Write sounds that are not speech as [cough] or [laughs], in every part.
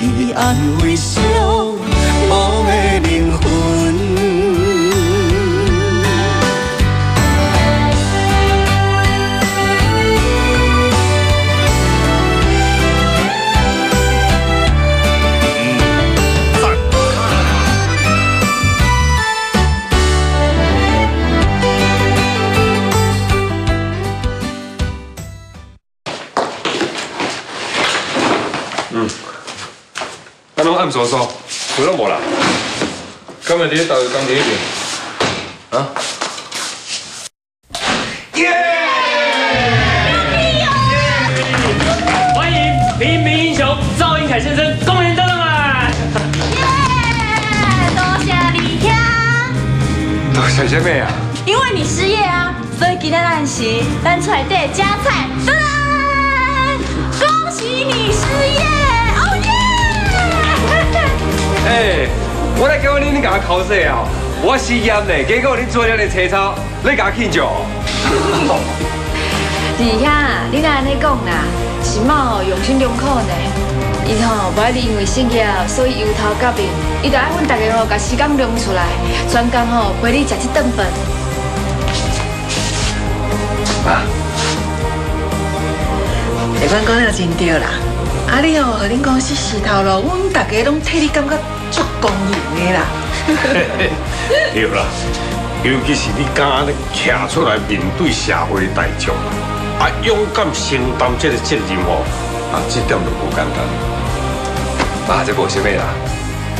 以安慰寂咱拢暗搓搓，有拢无啦？今日你咧导游工地迄边？啊？欢迎平民英雄赵英凯先生公园登岸。多谢你听，都想什么啊？因为你失业啊，所以今天咱是咱出来底加菜，恭喜你失业，哎，我来叫你，你甲我考试啊？我失业呢，结果你做了你车操，你甲我庆祝？弟兄，你哪安尼讲啦？是妈哦用心良苦呢。伊吼不爱你因为失业，所以由头甲面，伊就爱阮大家吼，甲时间量出来，专工吼陪你吃一顿饭。啊？下班讲了真对啦，啊你哦，和恁公司石头路，阮大家拢替你感觉足光荣的啦。[laughs] 对啦，尤其是你敢安尼站出来面对社会大众，啊勇敢承担这个责任哦，啊这点就不简单。啊，这无什么啦，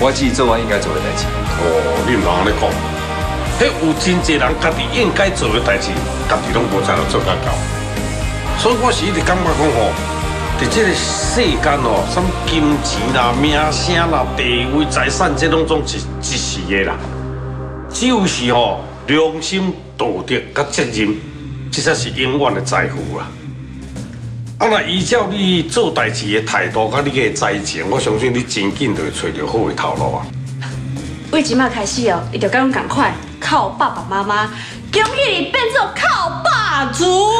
我只是做我应该做的代志。哦，你唔通安尼讲，迄有真济人家己应该做的代志，家己拢无才能做得到。所以我是一直感觉讲吼，伫这个世间哦，什么金钱啦、名声啦、地位、财产，这拢总是一时的啦。只有是吼良心、道德甲责任，这才是永远的财富啊！啊，若依照你做代志的态度，甲你的才情，我相信你真紧就会找到好的头路啊！为即马开始哦，伊就跟阮赶快靠爸爸妈妈，恭喜你变做靠爸族。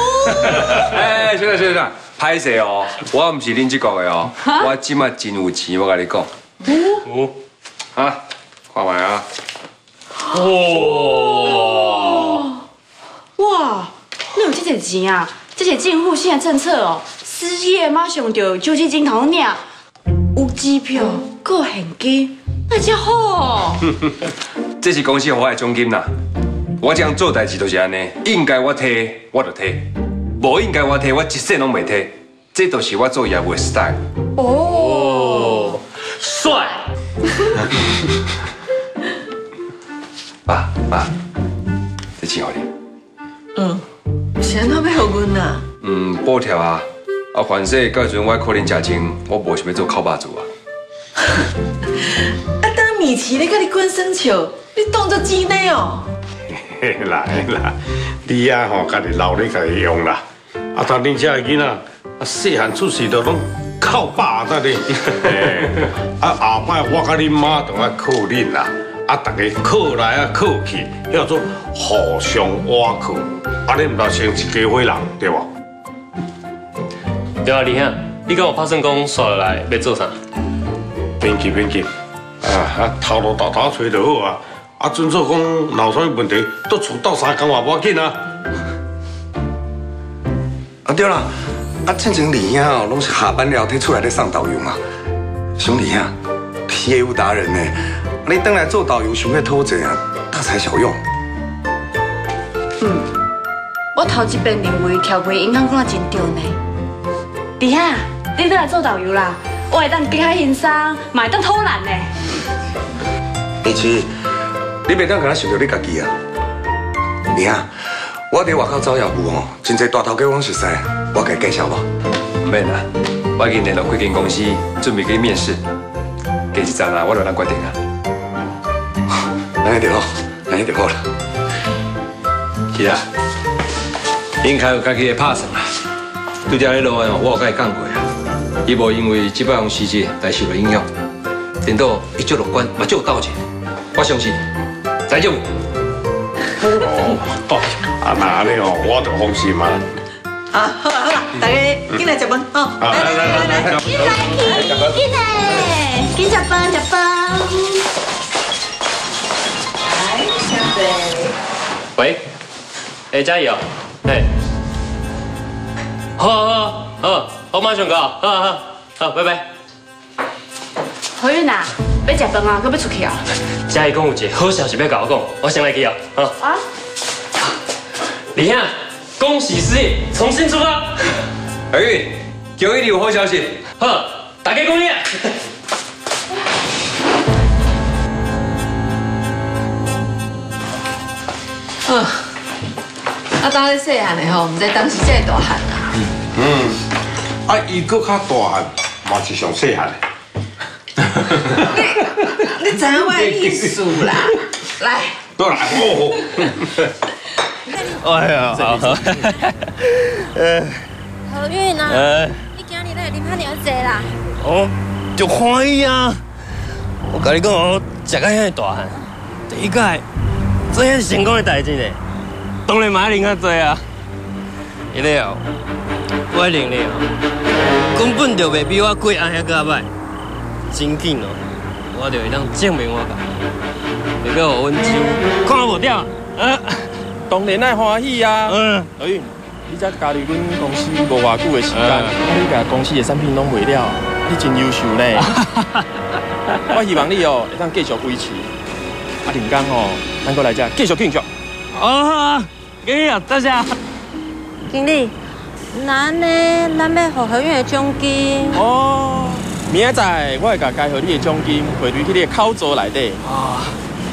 [laughs] 哎，学长学长，歹势哦，我唔是恁这个的哦，我即马真有钱，我跟你讲。哦，啊，看卖啊。哇，你有这些钱啊？这些政府现在政策哦，失业马上就有救济金头领，有机票，还有现金，那才好哦。[laughs] 这是公司给我的奖金啦。我这样做代志都是安尼，应该我摕我就摕，无应该我摕我一世拢袂摕。这都是我做业务的 style。哦，帅！[laughs] 爸爸，这钱给你。嗯，是安怎要互阮啊？嗯，补贴啊。啊，反正到时阵我可能食钱，我无想要做靠爸主啊。[laughs] 啊，当米奇咧，甲你滚生笑，你当作钱呢哦？嘿 [laughs] 啦嘿啦，你啊吼，家己老咧家己用啦。啊，当恁遮个囡仔，啊细汉出世就拢靠爸在哩。嘿 [laughs] 啊，后摆我甲恁妈都爱靠恁啦。啊，大家靠来啊靠去，叫做互相挖苦。啊，恁毋当成一家伙人，对无？对啊，李兄，你跟我拍算讲刷落来要做啥？免急免急，啊啊，头路大头找就好啊。啊，准做讲闹啥物问题，到厝斗三工也无要紧啊。啊对啦，啊，正前李兄哦，拢是下班了，摕出来咧送导游嘛。兄弟啊，业务达人呢，你等来做导游，想要偷钱啊，大材小用。嗯我头一遍认为跳过银行讲真对呢。弟兄，你等来做导游啦，我会当更较轻松，嘛会当偷懒呢。李奇，你袂当甲咱想着你家己啊。李兄，我伫外口找业务哦，真侪大头家拢熟悉，我给你介绍无？唔免啦，我已经联络几间公司，准备给你面试。过一阵啊，我就咱决定啊。安尼就好，安尼就好啦。是啊，应该有家己的拍算啦。拄则迄路哦，我有甲伊讲过啊，伊无因为即摆用时节来受了影响，等到伊足乐观，嘛足有斗志。我相信，再就哦，啊那安尼哦，我就放心嘛。啊，好啦好啦，大家进来食饭哦。来来来来来，进来去，进来。进食饭，食饭。来，下杯。喂，哎，嘉怡哦，嘿，好好好好，我马上到，好好好，拜拜。何韵啊，要食饭啊，搁要出去啊？[laughs] 嘉怡讲有一个好消息要甲我讲，我先来去啊，好。啊？李兄，恭喜失业重新出发。何 [laughs] 韵，恭喜你有好消息。好，大家恭喜。嗯，[laughs] 啊，当你细汉的吼，唔知当时这大汉啊。嗯，啊，伊搁较大汉，嘛是上细汉的。[laughs] 你知影我的意思啦？来，都来哦。哎呀，好 [laughs] 好。何韵啊，呃，你今日来啉遐尔济啦？哦，就欢喜啊！我甲你讲哦，食到遐大汉，第一届做遐成功的代志呢，当然嘛爱啉较济啊。因为哦，我啉了哦，根本就袂比我贵安遐个歹，真紧哦，我就会当证明我家己，你个互阮舅看我无掉，啊，当然爱欢喜啊！嗯，何韵，你才加入阮公司无偌久的时间，你把公司的产品拢卖了，你真优秀呢。[laughs] 我希望你哦会当继续维持，啊，林刚哦，咱过来遮继续庆祝。哦，可以啊，大家。经理，咱呢，咱要互何韵的奖金。哦，明仔载我会甲该互你的奖金汇入去你的口座内底。啊，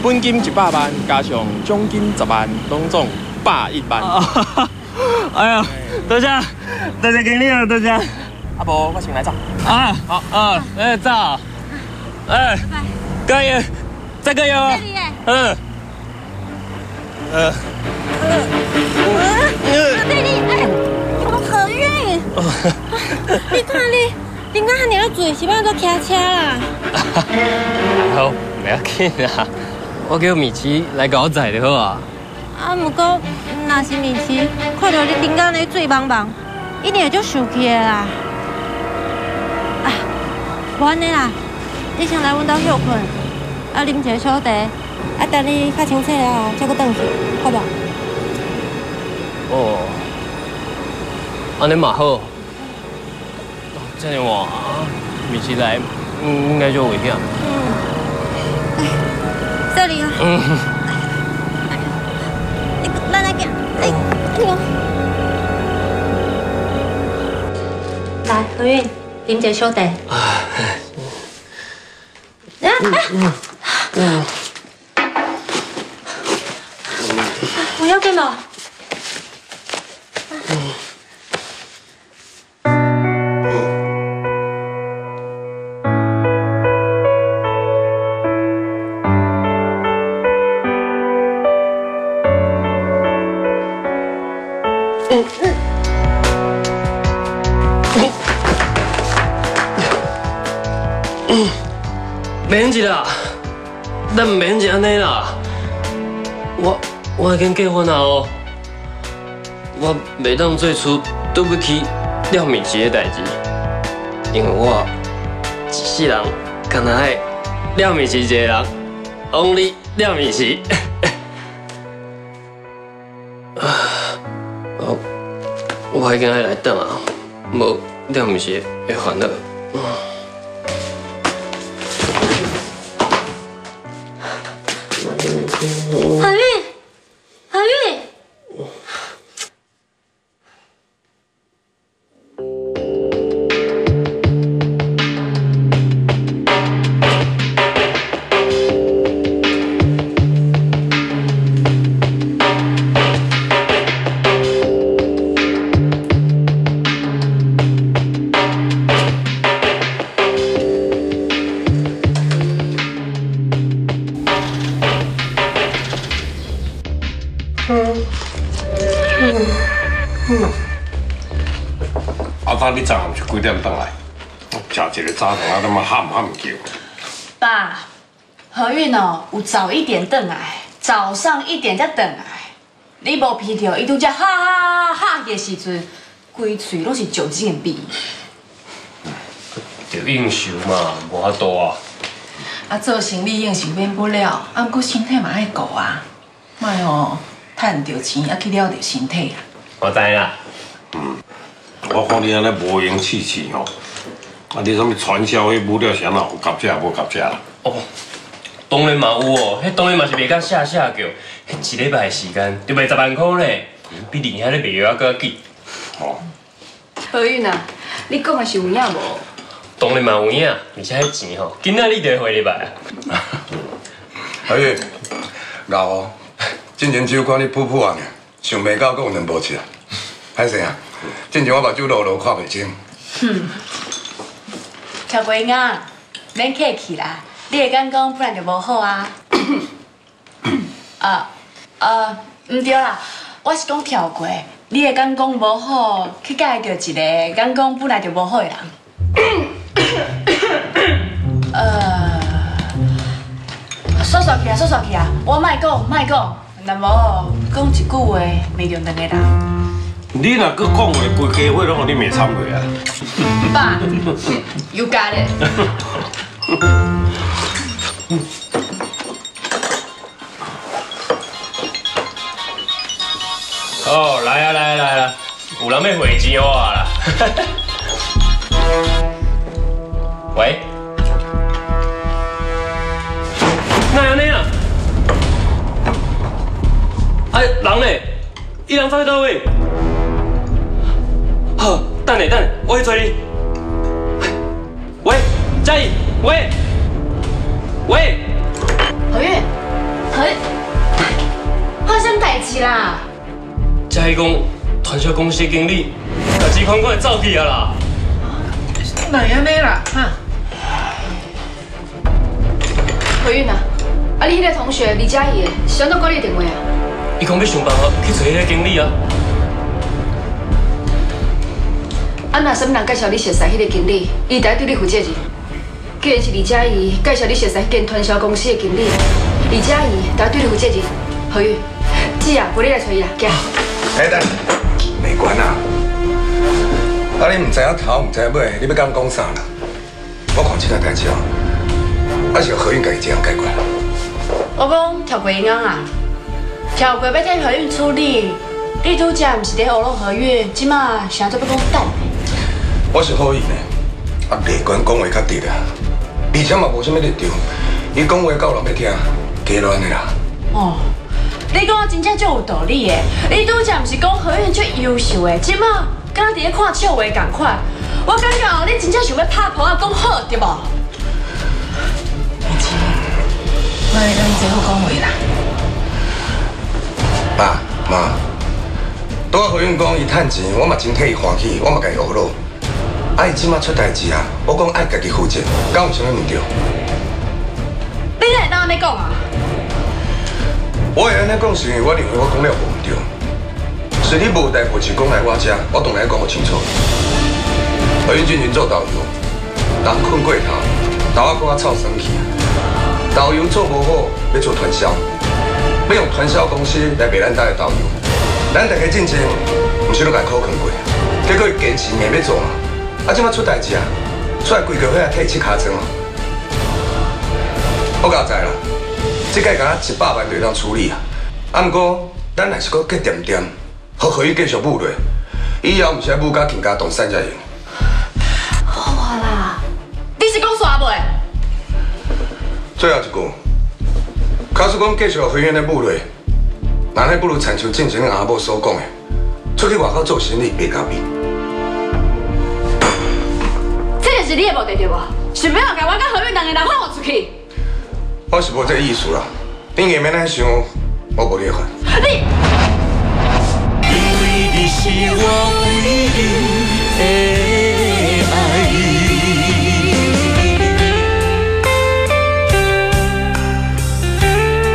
本金一百万，加上奖金十万，拢总百一万。[laughs] 哎呀，多谢，多谢经理啊，多谢。阿伯，我先来走。啊，好啊，哎，走，哎，加油，再加油啊！嗯，呃，弟弟，哎，我何韵，[laughs] 你看你，你敢遐尔醉，是要做骑车啦？还 [laughs] 好，不要紧啊，我叫米奇来搞仔就好啊。啊，不过那是米奇，看到你顶间咧醉茫茫，一定会足生气的啦。啊，无安尼啦，你先来阮兜休困，啊，啉一个小茶，啊，等你较清醒了后，再搁转去，好无？哦，安尼嘛好。这样话，米奇来，嗯，应该就危险。这里啊，嗯，你咱来来，何韵，啉一个小茶。啊，嗯，不咱免一安尼啦。我我已经结婚了哦，我袂当做出对不起廖米奇的代志，因为我一世人敢若爱廖米奇一个人，only 廖米奇。[laughs] 啊，我我已经爱来等啊，无廖米奇会烦恼。何啊，当你昨暗是几点倒来？食一个早餐啊，他妈喊喊叫。爸，何韵哦，有早一点回来，早上一点才回来。你无批条，伊拄则哈哈哈的时阵，规嘴拢是酒精的味。就应酬嘛，无法度啊。啊，做生意应是免不了，啊，不过身体嘛爱顾啊，莫哦，趁着钱啊去了着身体啊。我知啦。嗯我看你安尼无言气气吼，啊，你什么传销迄物料啥啦有夹价无夹价啦？哦，当然嘛有哦，迄当然嘛是卖甲下下叫，迄一礼拜的时间就卖十万块咧，比另遐咧卖药还搁贵。哦，何韵啊，你讲的是有影无？当然嘛有影，而且迄钱吼，今仔日就会回礼拜啊。[laughs] 何韵，老哦，之前只有看你噗噗啊呢，想袂到，搁有两步车。歹势啊，之前我目睭落落看袂清。乔贵啊，免客气啦，你的眼光本来就无好啊。啊 [coughs] 啊，毋对啦，我是讲跳过，你的眼光无好，去介着一个眼光本来就无好的人。[coughs] 呃，说说去啊，说说去啊，我卖讲卖讲，若无讲一句话，骂着两个人。你若搁讲话，规家伙拢互你骂惨去啊！爸，You got it。[laughs] 哦，来啊来啊来啊，有人要汇钱我啦。[laughs] 喂？哪安尼啊？哎，人呢？伊人走去倒位？好，等下等下，我去找你。喂，嘉怡，喂，喂，何月，何月，发生代志啦！嘉怡讲传销公司经理，把钱款款走去啊啦。哪样咩啦？哈，何韵啊，啊你迄个同学李佳怡的，是安怎挂你的电话啊？伊讲要想办法去找迄个经理啊。啊若什么人介绍你熟识迄个经理，伊就要对你负责任。既然是李佳怡介绍你熟识迄间传销公司的经理，李佳怡就要对你负责任。何韵，姐啊，陪你来找伊啦，行。哎，等，没关啊。啊，你唔知影头，唔知影尾，你要敢讲啥啦？我看这个代志哦，还是由何韵家己这样解决。我讲跳过银行啊，跳过要替何韵处理，你拄则毋是伫学弄何运，即马想做要讲等的。我是好意呢，啊，内关讲话较直啦，而且嘛无啥物立场，伊讲话够人要听，加乱的啦。哦，你讲我真正足有道理的，你拄则毋是讲何运足优秀的，即马敢若伫咧看笑话共款，我感觉哦，你真正想要拍婆啊讲好对无？莫让伊这好讲话啦。爸妈，拄啊何运讲伊趁钱，我嘛真替伊欢喜，我嘛甲伊学咯。啊，伊即马出代志啊，我讲爱家己负责，敢有啥物唔对？你哪会当安尼讲啊？我会安尼讲是因为我认为我讲了无唔对，是你无代步是讲来我遮，我当然讲个清楚。何运进前做导游，人困过头，头仔搁较臭生气。导游做无好，要做传销，要用传销公司来卖咱家的导游。咱大家竞争，毋是拢甲苦劝过，结果伊坚持硬要做嘛。啊，即马出代志啊，出来规个伙啊替七骹砖啊。我甲知啦，即届敢若一百万就当处理啊。啊，毋过咱若是搁结点点，互何运继续舞落，以后毋是要舞甲更加动产才用。好啊啦，你是讲煞袂？最后一句，假使讲继续回原的舞落，那还不如亲像进前阿母所讲的，出去外口做生意别加比。是你的目的对无？想要把我跟何月两个人放我出去？我是无这个意思啦，你也没那想，我无离婚。你。因为你是我唯一的。